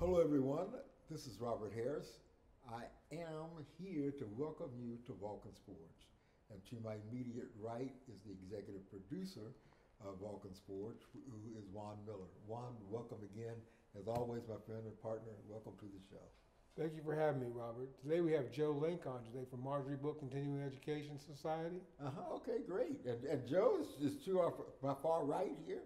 Hello, everyone. This is Robert Harris. I am here to welcome you to Vulcan's Forge. And to my immediate right is the executive producer of Vulcan's Forge, who is Juan Miller. Juan, welcome again. As always, my friend and partner, welcome to the show. Thank you for having me, Robert. Today we have Joe Link on today from Marjorie Book Continuing Education Society. Uh-huh, okay, great. And, and Joe is, is to our, my far right here.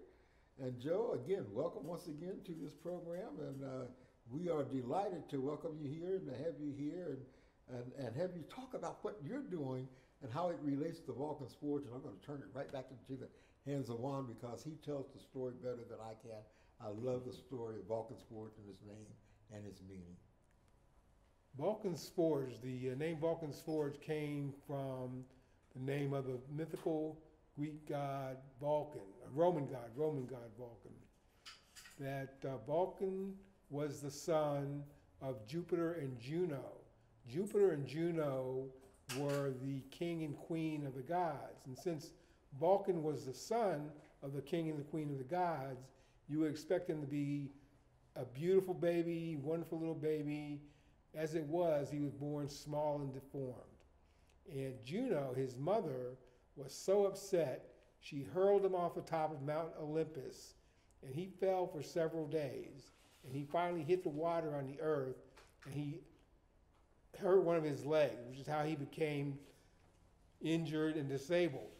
And Joe, again, welcome once again to this program. And uh, we are delighted to welcome you here and to have you here and, and, and have you talk about what you're doing and how it relates to Vulcan's Forge. And I'm going to turn it right back into the hands of Juan because he tells the story better than I can. I love the story of Vulcan's Forge and its name and its meaning. Vulcan's Forge, the uh, name Vulcan's Forge came from the name of the mythical Greek god Vulcan, a Roman god, Roman god Vulcan. That uh, Vulcan was the son of Jupiter and Juno. Jupiter and Juno were the king and queen of the gods. And since Vulcan was the son of the king and the queen of the gods, you would expect him to be a beautiful baby, wonderful little baby, as it was, he was born small and deformed. And Juno, his mother, was so upset, she hurled him off the top of Mount Olympus, and he fell for several days. And he finally hit the water on the earth, and he hurt one of his legs, which is how he became injured and disabled.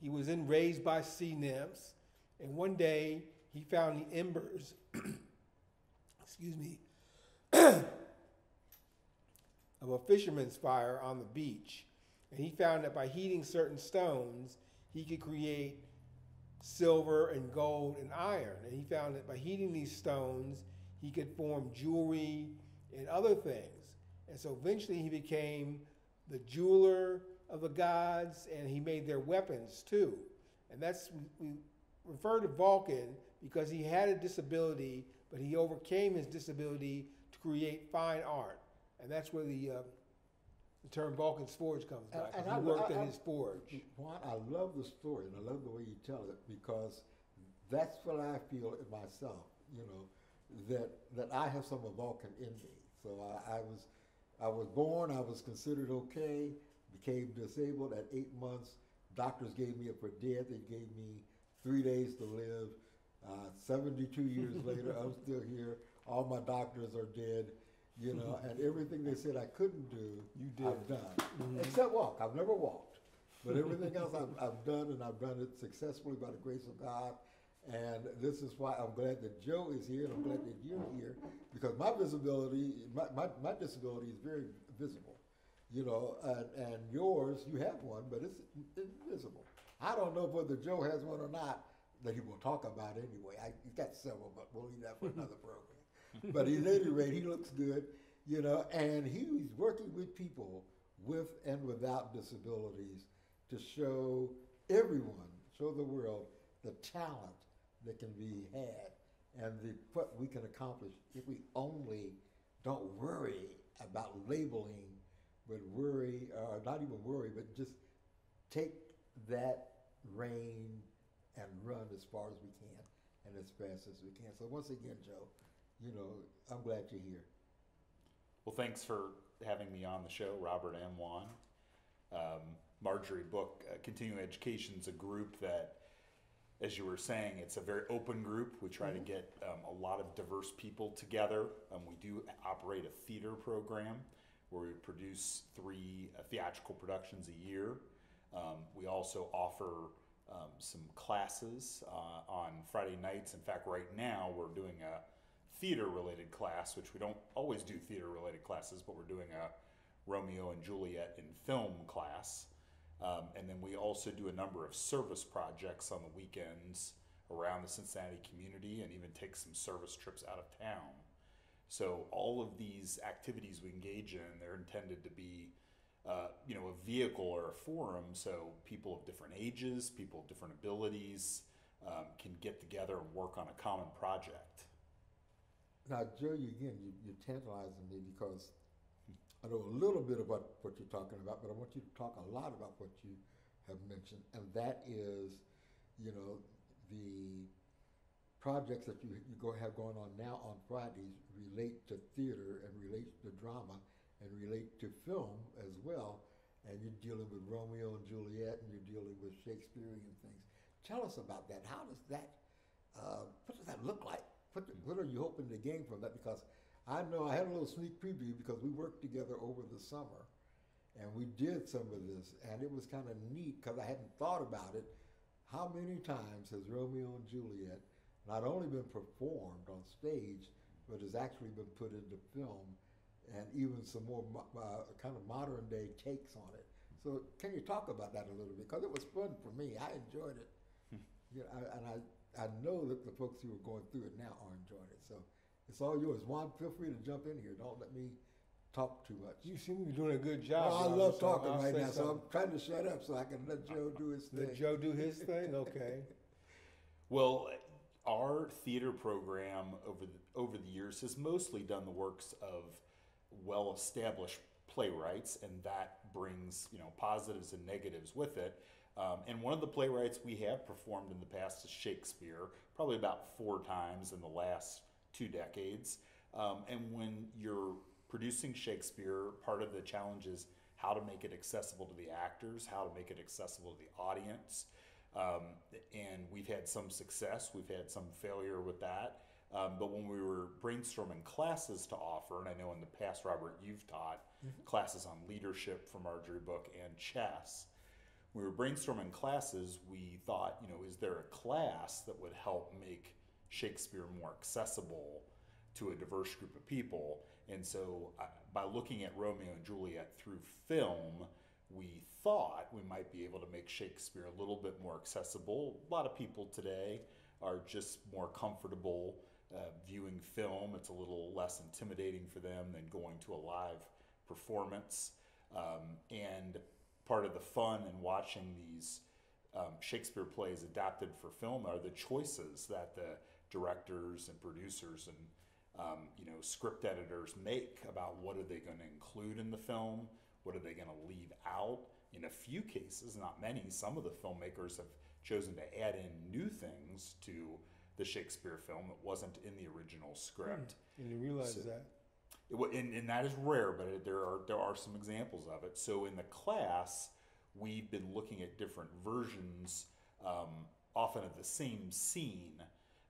He was then raised by sea nymphs, and one day he found the embers, excuse me, of a fisherman's fire on the beach. And he found that by heating certain stones, he could create silver and gold and iron. And he found that by heating these stones, he could form jewelry and other things. And so eventually he became the jeweler of the gods and he made their weapons too. And that's, we refer to Vulcan because he had a disability, but he overcame his disability to create fine art and that's where the uh, the term Vulcan's Forge comes back. And, and he I, worked I, at I, his forge. Juan, I love the story, and I love the way you tell it because that's what I feel in myself. You know, that that I have some of Vulcan in me. So I, I was I was born. I was considered okay. Became disabled at eight months. Doctors gave me up for dead. They gave me three days to live. Uh, 72 years later, I'm still here. All my doctors are dead you know, and everything they said I couldn't do, you did. I've done. Mm-hmm. Except walk. I've never walked. But everything else I've, I've done, and I've done it successfully by the grace of God. And this is why I'm glad that Joe is here, and I'm glad that you're here, because my visibility, my, my, my disability is very visible. You know, and, and yours, you have one, but it's invisible. I don't know whether Joe has one or not that he will talk about anyway. I, he's got several, but we'll leave that for another program but at any rate, he looks good, you know, and he's working with people with and without disabilities to show everyone, show the world the talent that can be had and the, what we can accomplish if we only don't worry about labeling, but worry, or not even worry, but just take that reign and run as far as we can and as fast as we can. So once again, Joe, you know, I'm glad you're here. Well, thanks for having me on the show, Robert and Juan. Um, Marjorie Book uh, Continuing Education is a group that, as you were saying, it's a very open group. We try mm-hmm. to get um, a lot of diverse people together. Um, we do operate a theater program where we produce three uh, theatrical productions a year. Um, we also offer um, some classes uh, on Friday nights. In fact, right now we're doing a theater related class, which we don't always do theater related classes, but we're doing a Romeo and Juliet in film class. Um, and then we also do a number of service projects on the weekends around the Cincinnati community and even take some service trips out of town. So all of these activities we engage in, they're intended to be, uh, you know, a vehicle or a forum so people of different ages, people of different abilities um, can get together and work on a common project. Now, Joe, you, again, you, you're tantalizing me because I know a little bit about what you're talking about, but I want you to talk a lot about what you have mentioned, and that is, you know, the projects that you, you go have going on now on Fridays relate to theater and relate to drama and relate to film as well. And you're dealing with Romeo and Juliet and you're dealing with Shakespearean things. Tell us about that. How does that, uh, what does that look like? What, what are you hoping to gain from that? Because I know I had a little sneak preview because we worked together over the summer and we did some of this and it was kind of neat because I hadn't thought about it. How many times has Romeo and Juliet not only been performed on stage, but has actually been put into film and even some more uh, kind of modern day takes on it. So can you talk about that a little bit? Because it was fun for me. I enjoyed it. yeah, I, and I, I know that the folks who are going through it now are enjoying it. So it's all yours. Juan, feel free to jump in here. Don't let me talk too much. You seem to be doing a good job. Well, I love so talking I'll right say now, so I'm trying to shut up so I can let Joe do his thing. Let Joe do his thing, okay. Well, our theater program over the, over the years has mostly done the works of well-established playwrights, and that brings you know positives and negatives with it. Um, and one of the playwrights we have performed in the past is Shakespeare, probably about four times in the last two decades. Um, and when you're producing Shakespeare, part of the challenge is how to make it accessible to the actors, how to make it accessible to the audience. Um, and we've had some success, we've had some failure with that. Um, but when we were brainstorming classes to offer, and I know in the past, Robert, you've taught classes on leadership for Marjorie Book and chess. We were brainstorming classes, we thought, you know, is there a class that would help make Shakespeare more accessible to a diverse group of people? And so, uh, by looking at Romeo and Juliet through film, we thought we might be able to make Shakespeare a little bit more accessible. A lot of people today are just more comfortable uh, viewing film. It's a little less intimidating for them than going to a live performance. Um, and part of the fun in watching these um, Shakespeare plays adapted for film are the choices that the directors and producers and um, you know script editors make about what are they going to include in the film, what are they going to leave out. In a few cases, not many, some of the filmmakers have chosen to add in new things to the Shakespeare film that wasn't in the original script. And you realize So- that. And, and that is rare, but there are there are some examples of it. So in the class, we've been looking at different versions, um, often of the same scene,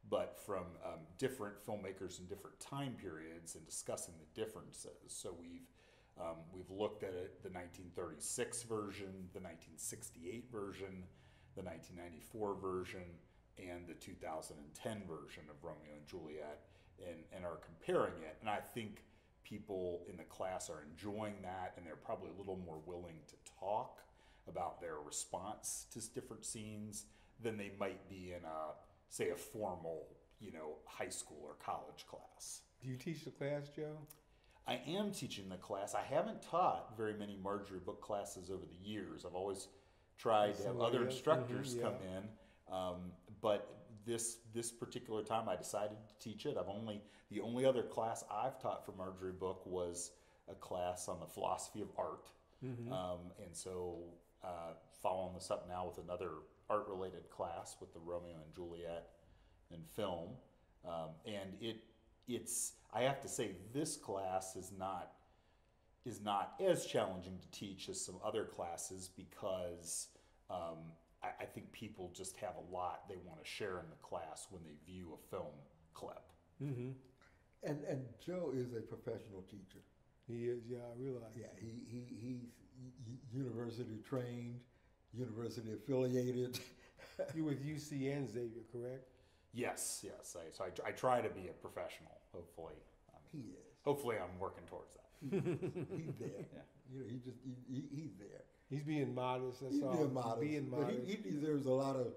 but from um, different filmmakers in different time periods, and discussing the differences. So we've um, we've looked at it, the 1936 version, the 1968 version, the 1994 version, and the 2010 version of Romeo and Juliet, and, and are comparing it. And I think people in the class are enjoying that, and they're probably a little more willing to talk about their response to different scenes than they might be in a, say, a formal, you know, high school or college class. Do you teach the class, Joe? I am teaching the class. I haven't taught very many Marjorie book classes over the years. I've always tried to have other instructors mhm, come in, um, but this this particular time I decided to teach it. I've only the only other class I've taught for Marjorie book was a class on the philosophy of art, Mm-hmm. um, and so uh, following this up now with another art related class with the Romeo and Juliet and film, um, and it it's I have to say this class is not is not as challenging to teach as some other classes because um, I, I think people just have a lot they want to share in the class when they view a film clip. Mm-hmm. And, and Joe is a professional teacher. He is, yeah, I realize. Yeah, he, he, he's university trained, university affiliated. You with UC and Xavier, correct? Yes, yes. I, so I, I try to be a professional. Hopefully, um, he is. hopefully I'm working towards that. He's there. Yeah. You know, he just he, he, he's there. He's being modest, that's He's all. being modest. Being but modest. he, he deserves a lot of.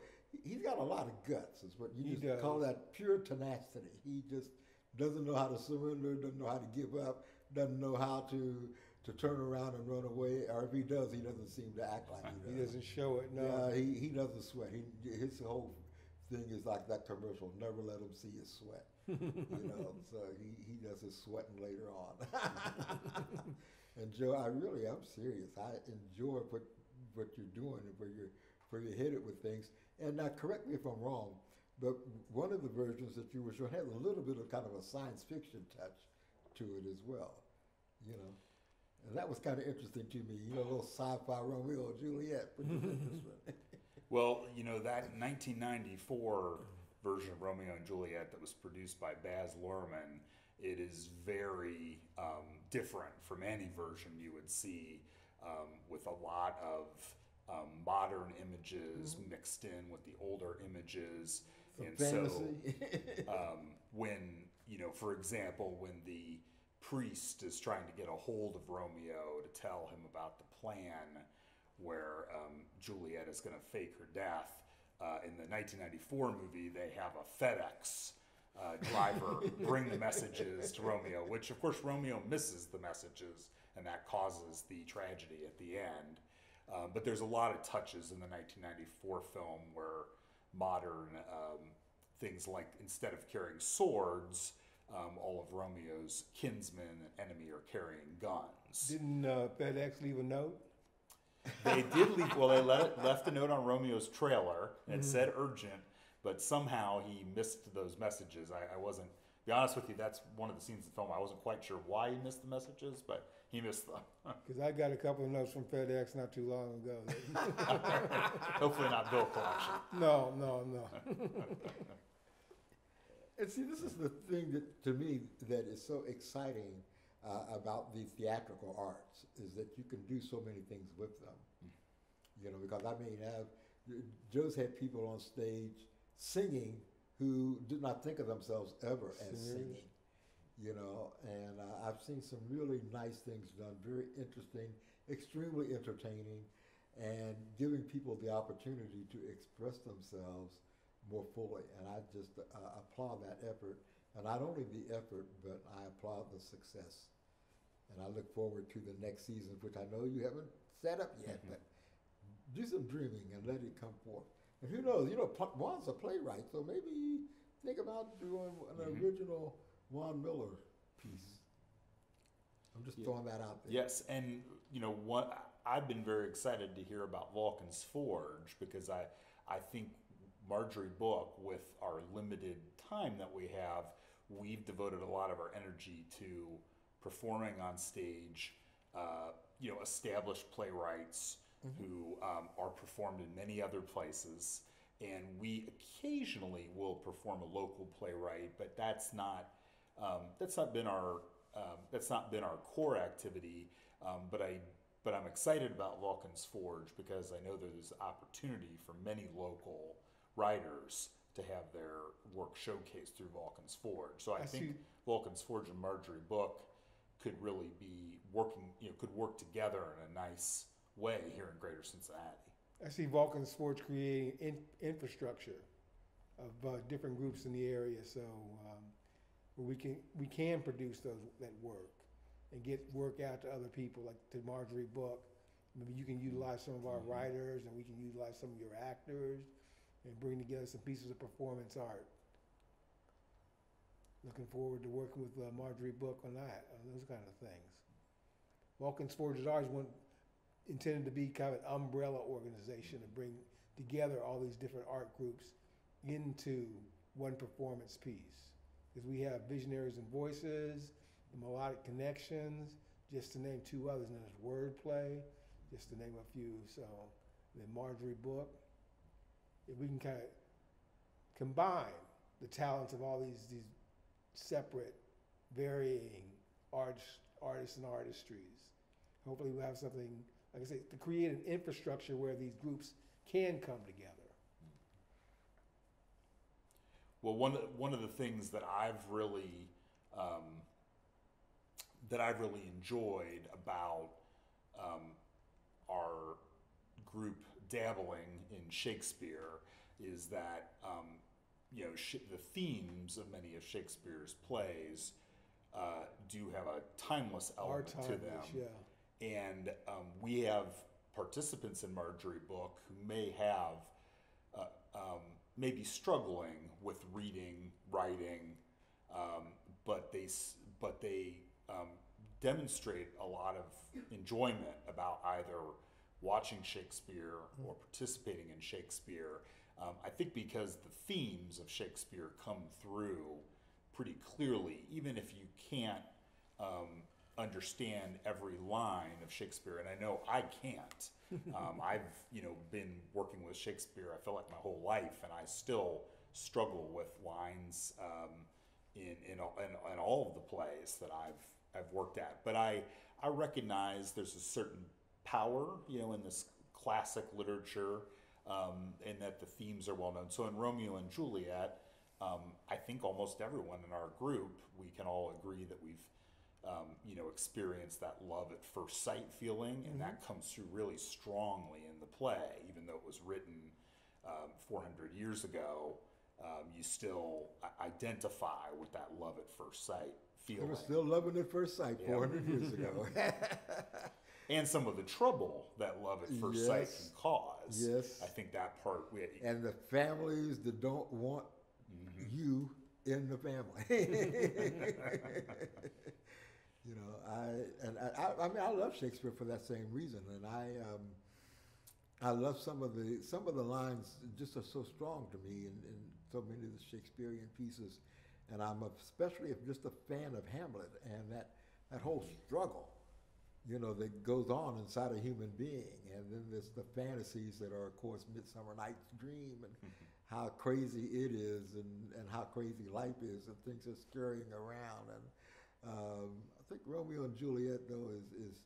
He's got a lot of guts. Is what you He just call that pure tenacity. He just doesn't know how to surrender. Doesn't know how to give up. Doesn't know how to to turn around and run away. Or if he does, he doesn't seem to act like he does. He does. doesn't show it, no. Yeah, he, he doesn't sweat. He his whole thing is like that commercial. Never let him see his sweat. you know, so he, he does his sweating later on. and Joe, I really I'm serious. I enjoy what what you're doing and where you're where you're headed with things. And now, correct me if I'm wrong. but one of the versions that you were showing had a little bit of kind of a science fiction touch to it as well, you know. And that was kind of interesting to me, you know, a little sci-fi Romeo and Juliet. Well, you know, that 1994 version of Romeo and Juliet that was produced by Baz Luhrmann, it is very um, different from any version you would see um, with a lot of um, modern images mixed in with the older images. And so, um, when you know, for example, when the priest is trying to get a hold of Romeo to tell him about the plan where um, Juliet is going to fake her death. Uh, in the 1994 movie, they have a FedEx uh, driver bring the messages to Romeo, which of course Romeo misses the messages, and that causes the tragedy at the end. Um, but there's a lot of touches in the 1994 film where modern um, things like instead of carrying swords, um, all of Romeo's kinsmen and enemy are carrying guns. Didn't uh, FedEx leave a note? They did leave. Well, they let, left a note on Romeo's trailer and it said urgent, but somehow he missed those messages. I, I wasn't. Be honest with you, that's one of the scenes in the film. I wasn't quite sure why he missed the messages, but he missed them. Because I got a couple of notes from FedEx not too long ago. Hopefully, not bill collection. no, no, no. And see, this is the thing that, to me, that is so exciting uh, about the theatrical arts is that you can do so many things with them. You know, because I mean, have Joe's had people on stage singing who did not think of themselves ever as singing. You know, and uh, I've seen some really nice things done, very interesting, extremely entertaining, and giving people the opportunity to express themselves more fully. And I just uh, applaud that effort. And not only the effort, but I applaud the success. And I look forward to the next season, which I know you haven't set up yet, but do some dreaming and let it come forth. And who knows, you know, Juan's a playwright, so maybe think about doing an Mhm. original Juan Miller piece. I'm just Yeah. throwing that out there. Yes, and you know what? I've been very excited to hear about Vulcan's Forge because I I think Marjorie Book, with our limited time that we have, we've devoted a lot of our energy to performing on stage. Uh, you know, established playwrights who um, are performed in many other places, and we occasionally will perform a local playwright, but that's not um, that's not been our um, that's not been our core activity. Um, but I but I'm excited about Vulcan's Forge because I know there's opportunity for many local writers to have their work showcased through Vulcan's Forge. So I, I think see. Vulcan's Forge and Marjorie Book could really be working, you know, could work together in a nice way here in Greater Cincinnati. I see Vulcan's Forge creating in, infrastructure of uh, different groups in the area, so um, we can we can produce those that work and get work out to other people, like to Marjorie Book. Maybe you can utilize some of our Mhm. writers, and we can utilize some of your actors, and bring together some pieces of performance art. Looking forward to working with uh, Marjorie Book on that, on those kind of things. Vulcan Forge is always one intended to be kind of an umbrella organization to bring together all these different art groups into one performance piece. Because we have Visionaries and Voices, the Melodic Connections, just to name two others, and then there's Wordplay, just to name a few. So, then Marjorie Book. If we can kind of combine the talents of all these these separate, varying artists, artists and artistries, hopefully we'll have something like I say, to create an infrastructure where these groups can come together. Well, one of, one of the things that I've really um, that I've really enjoyed about um, our group dabbling in Shakespeare is that um, you know sh- the themes of many of Shakespeare's plays uh, do have a timeless element time, to them yeah. And um, we have participants in Marjorie Book who may have uh, um, may be struggling with reading, writing, um, but they but they um, demonstrate a lot of enjoyment about either watching Shakespeare or participating in Shakespeare. Um, I think because the themes of Shakespeare come through pretty clearly, even if you can't um, understand every line of Shakespeare, and I know I can't. Um, I've you know been working with Shakespeare. I feel like my whole life, and I still struggle with lines um, in, in in in all of the plays that I've I've worked at. But I I recognize there's a certain power, you know, in this classic literature, um, and that the themes are well known. So in Romeo and Juliet, um, I think almost everyone in our group, we can all agree that we've, um, you know, experience that love at first sight feeling, and that comes through really strongly in the play, even though it was written um, 400 years ago. Um, you still identify with that love at first sight feeling were still loving at first sight Yeah. 400 years ago. and some of the trouble that love at first sight can cause. Yes. I think that part we and the families that don't want Mm-hmm. you in the family. you know, I and I, I, mean, I love Shakespeare for that same reason, and I, um, I love some of the some of the lines just are so strong to me in, in so many of the Shakespearean pieces, and I'm especially just a fan of Hamlet and that that whole struggle you know, that goes on inside a human being. And then there's the fantasies that are, of course, Midsummer Night's Dream and how crazy it is and, and how crazy life is and things are scurrying around. And um, think Romeo and Juliet, though, is, is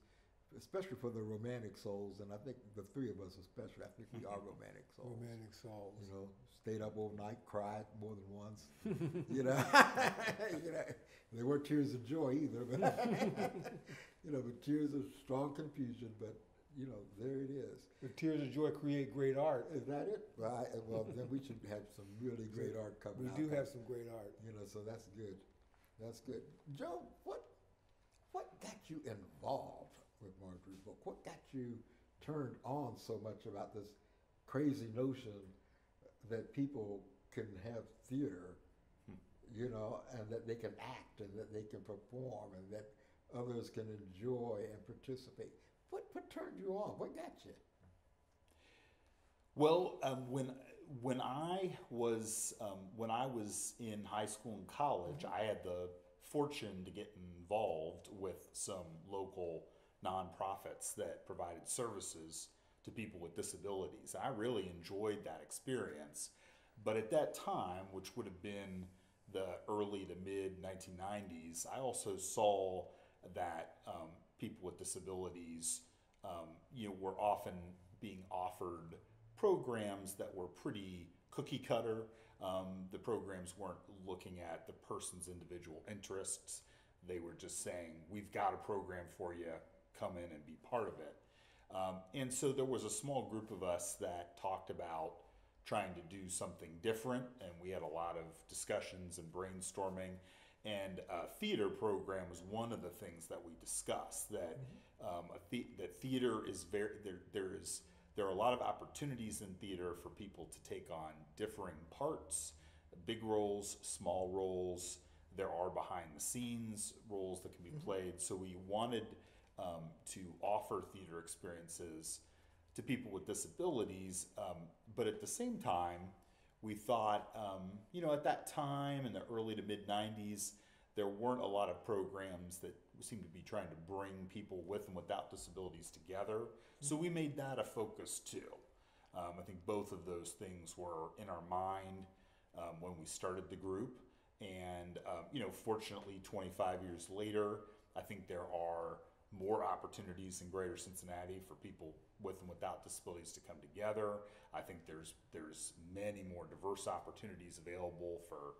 especially for the romantic souls, and I think the three of us especially, I think we are romantic souls. Romantic souls. You know, stayed up overnight, cried more than once. you know, you know, they weren't tears of joy either, but you know, but tears of strong confusion. But you know, there it is. The tears of joy create great art. Is that it? Well, I, well, then we should have some really great art coming We out. do have some great art. You know, so that's good. That's good. Joe, what what got you involved with Marjorie's book? What got you turned on so much about this crazy notion that people can have theater, you know, and that they can act and that they can perform and that others can enjoy and participate? What what turned you on? What got you? Well, um, when when I was um, when I was in high school and college, I had the fortune to get involved with some local nonprofits that provided services to people with disabilities. I really enjoyed that experience, but at that time, which would have been the early to mid 1990s, I also saw that um, people with disabilities, um, you know, were often being offered programs that were pretty cookie cutter. Um, the programs weren't looking at the person's individual interests. They were just saying, "We've got a program for you. Come in and be part of it." Um, and so there was a small group of us that talked about trying to do something different, and we had a lot of discussions and brainstorming. And a theater program was one of the things that we discussed. That um, a the, that theater is very there. There is there are a lot of opportunities in theater for people to take on differing parts, big roles, small roles. There are behind the scenes roles that can be played. So we wanted um, to offer theater experiences to people with disabilities, um, but at the same time, we thought, um, you know, at that time in the early to mid 90s, there weren't a lot of programs that seemed to be trying to bring people with and without disabilities together. So we made that a focus too. Um, I think both of those things were in our mind um, when we started the group. And, um, you know, fortunately, 25 years later, I think there are more opportunities in greater Cincinnati for people with and without disabilities to come together. I think there's, there's many more diverse opportunities available for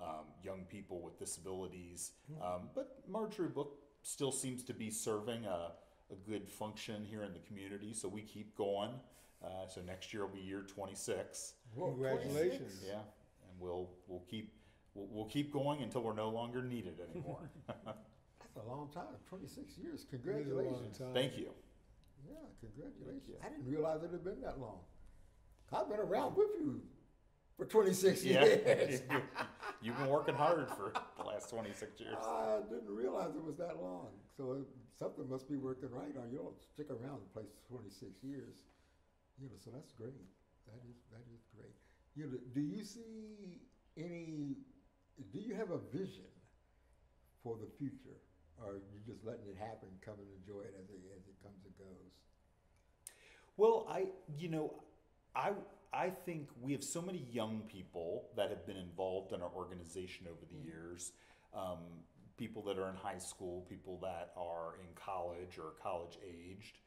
um, young people with disabilities. Um, but Marjorie Book still seems to be serving a, a good function here in the community, so we keep going. Uh, so next year will be year 26. Whoa, Congratulations. 26? Yeah, and we'll we'll keep we'll, we'll keep going until we're no longer needed anymore. That's a long time. 26 years. It is a long Congratulations. Thank you. Yeah, congratulations. you. I didn't realize it had been that long. I've been around with you for 26 Yeah, years. you've been working hard for the last 26 years. I didn't realize it was that long. So it- something must be working right, or you don't stick around the place 26 years. You know, so that's great. that is that is great. You know, do you see any? Do you have a vision for the future, or are you just letting it happen, come and enjoy it as it as it comes and goes? Well, I, you know, I, I think we have so many young people that have been involved in our organization over the years. Um, people that are in high school, people that are in college or college aged.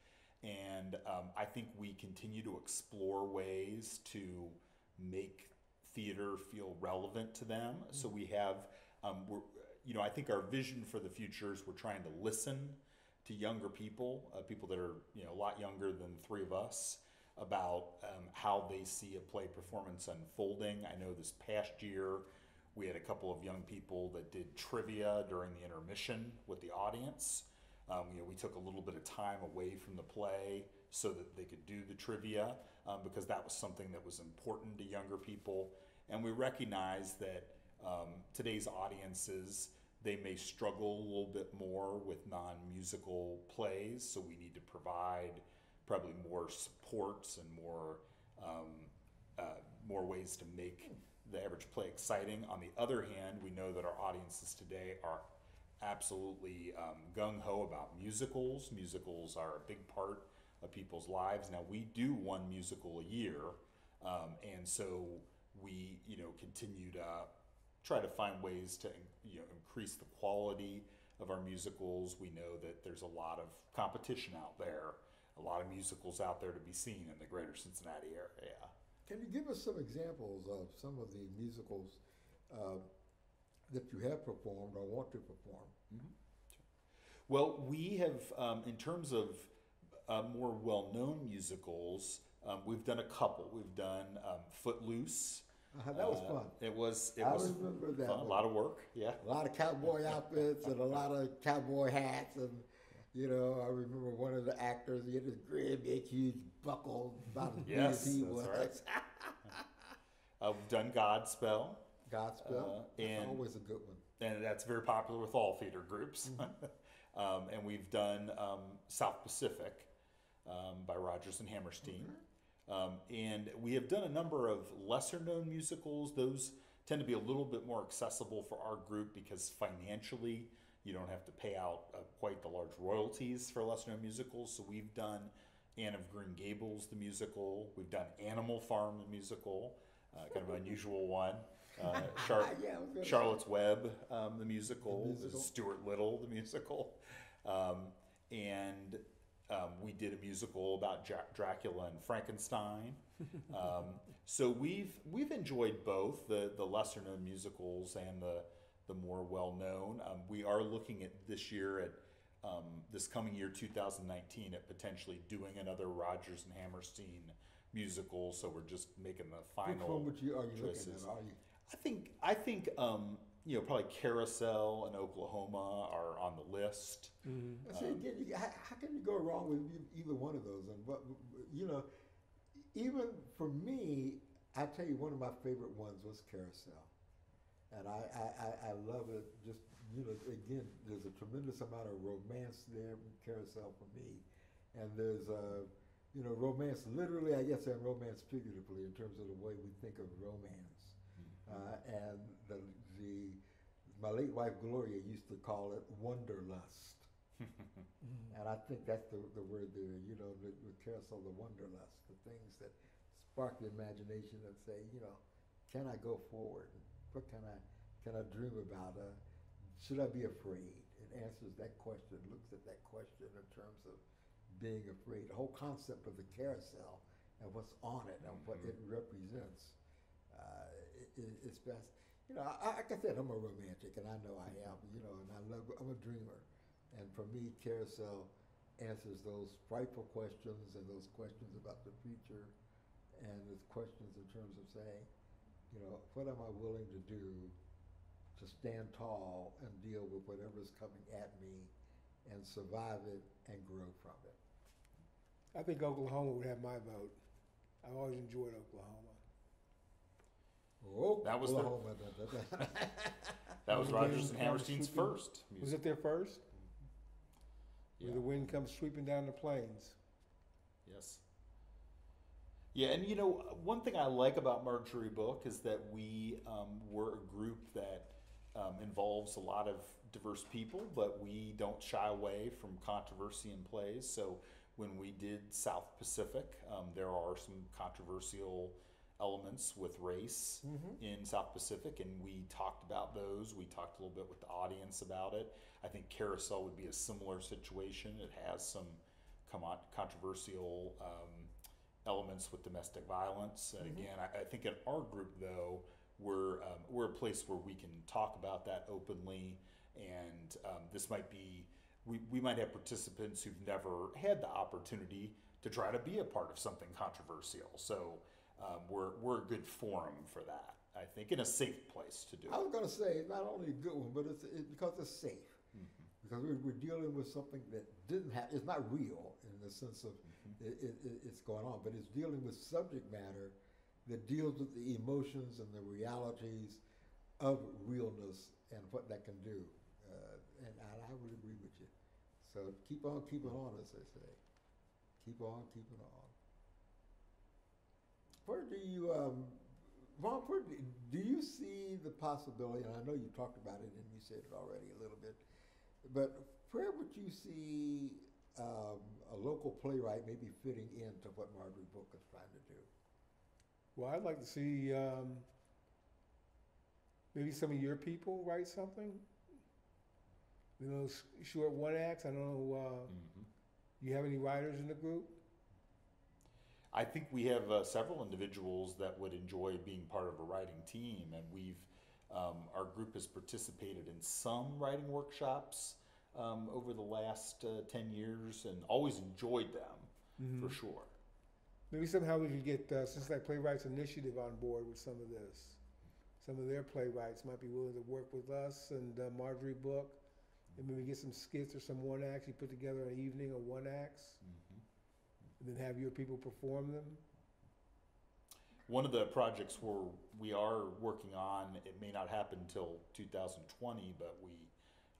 And um, I think we continue to explore ways to make theater feel relevant to them. So we have, um, we're, you know, I think our vision for the future is we're trying to listen to younger people, uh, people that are you know a lot younger than three of us, about um, how they see a play performance unfolding. I know this past year we had a couple of young people that did trivia during the intermission with the audience. Um, you know, we took a little bit of time away from the play so that they could do the trivia um, because that was something that was important to younger people. And we recognize that um, today's audiences they may struggle a little bit more with non-musical plays, so we need to provide probably more supports and more um, uh, more ways to make the average play exciting. On the other hand, we know that our audiences today are absolutely um, gung ho about musicals. Musicals are a big part of people's lives. Now we do one musical a year, um, and so we you know continue to try to find ways to you know increase the quality of our musicals. We know that there's a lot of competition out there, a lot of musicals out there to be seen in the greater Cincinnati area. Can you give us some examples of some of the musicals uh, that you have performed or want to perform? Well, we have, um, in terms of uh, more well-known musicals, um, we've done a couple. We've done um, Footloose. Uh, that was Uh, fun. It was. It I was remember that fun. A lot of work. Yeah. A lot of cowboy outfits and a lot of cowboy hats and. You know, I remember one of the actors. He had this great, big, huge buckle, about as Yes, big as he that's was. right. Uh, we've done Godspell, Godspell, Uh, that's and- always a good one. and that's very popular with all theater groups. Mm-hmm. um, and we've done um, South Pacific um, by Rodgers and Hammerstein. Um, and we have done a number of lesser known musicals. Those tend to be a little bit more accessible for our group because financially you don't have to pay out uh, quite the large royalties for lesser known musicals. So we've done Anne of Green Gables, the musical. We've done Animal Farm, the musical, uh, kind of an unusual one. Uh, Char- Yeah, I was gonna say. Charlotte's Web, um, the musical, The musical. Stuart Little, the musical, um, and um, we did a musical about Dra- Dracula and Frankenstein. um, so we've we've enjoyed both the the lesser known musicals and the the more well known. Um, we are looking at this year at um, this coming year, 2019, at potentially doing another Rodgers and Hammerstein musical. So we're just making the Which final. one would you are you choices. looking at? Are you? I think I think um, you know probably Carousel and Oklahoma are on the list. Mm-hmm. I say again, how, how can you go wrong with either one of those? And what you know, even for me, I tell you, one of my favorite ones was Carousel, and I I, I, I love it. Just you know, again, there's a tremendous amount of romance there in Carousel for me, and there's a you know romance literally, I guess, and romance figuratively in terms of the way we think of romance. Uh, and the, the my late wife Gloria used to call it wonderlust. And I think that's the, the word there, you know, the, the carousel, the wonderlust, the things that spark the imagination and say, you know, can I go forward? What can I, can I dream about? Uh, should I be afraid? It answers that question, looks at that question in terms of being afraid. The whole concept of the carousel and what's on it and what it represents uh, i- i- best. You know, I, like I said, I'm a romantic, and I know I am. You know, and I love. I'm a dreamer, and for me, Carousel answers those frightful questions and those questions about the future, and those questions in terms of saying, you know, what am I willing to do to stand tall and deal with whatever's coming at me, and survive it and grow from it. I think Oklahoma would have my vote. I always enjoyed Oklahoma. Oh, That was the- Oklahoma, da. That was Rodgers and Hammerstein's first. Was it their first? Yeah. Where the wind comes sweeping down the plains. Yes. Yeah, and you know, one thing I like about Marjorie Book is that we um, we're a group that um, involves a lot of diverse people, but we don't shy away from controversy in plays. So when we did South Pacific, um, there are some controversial elements with race in South Pacific, and we talked about those. We talked a little bit with the audience about it. I think Carousel would be a similar situation. It has some com- controversial um, elements with domestic violence. And again, I, I think in our group, though, we're um, we're a place where we can talk about that openly, and um, this might be we, we might have participants who've never had the opportunity to try to be a part of something controversial. So um, we're we're a good forum for that. I think in a safe place to do I it. was gonna say, it's not only a good one, but it's, it, because it's safe. Because we're, we're dealing with something that didn't happen, it's not real in the sense of it, it, it- it's going on, but it's dealing with subject matter that deals with the emotions and the realities of realness and what that can do. Uh, and I, I would agree with you. So keep on keeping on, as they say. Keep on keeping on. Where do you, um, Ron, where do, do you see the possibility, and I know you talked about it and you said it already a little bit, but where would you see um, a local playwright maybe fitting into what Marjorie Book is trying to do? Well, I'd like to see um, maybe some of your people write something. You know, short one acts. I don't know. Uh, Mhm. you have any writers in the group? I think we have uh, several individuals that would enjoy being part of a writing team, and we've um, our group has participated in some writing workshops um, over the last uh, ten years, and always enjoyed them for sure. Maybe somehow we could get uh, Cincinnati Playwrights Initiative on board with some of this. Some of their playwrights might be willing to work with us and uh, Marjorie Book, and maybe get some skits or some one acts. You put together an evening of one acts, and then have your people perform them. One of the projects where we are working on, it may not happen until 2020, but we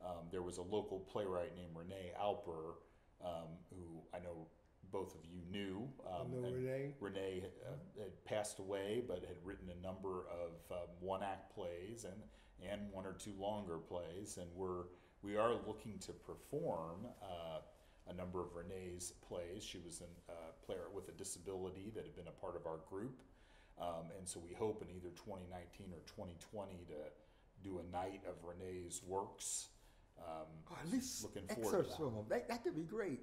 um, there was a local playwright named Renee Alper, um, who I know both of you knew. Um, I know Renee. Renee uh, had passed away, but had written a number of um, one-act plays and and one or two longer plays, and we're we are looking to perform uh, a number of Renee's plays. She was a uh, player with a disability that had been a part of our group, um, and so we hope in either 2019 or 2020 to do a night of Renee's works. Um, Or at least looking forward to excerpts that. from them. That, that could be great.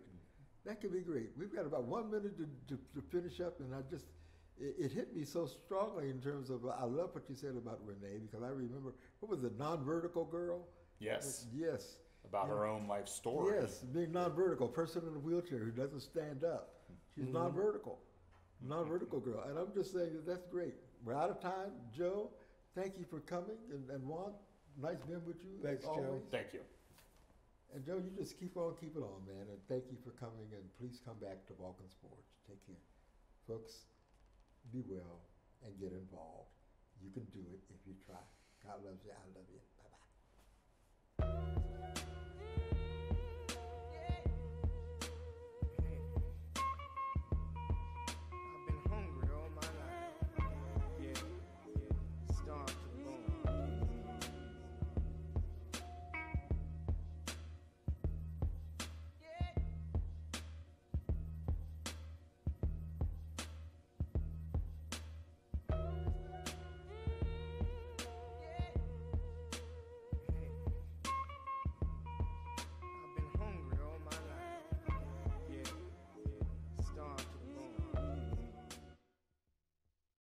That could be great. We've got about one minute to, to, to finish up, and I just, it, it hit me so strongly in terms of, I love what you said about Renee, because I remember, what was the non-vertical girl? yes, Yes. About her own life story. Yes, being non-vertical, person in a wheelchair who doesn't stand up. She's mm-hmm. non-vertical, non-vertical girl. And I'm just saying that that's great. We're out of time. Joe, thank you for coming. And, and Juan, nice being with you Thanks, Joe. always. Thank you. And Joe, you just keep on keeping on, man. And thank you for coming. And please come back to Vulcan's Forge. Take care. Folks, be well and get involved. You can do it if you try. God loves you. I love you. Mm-hmm.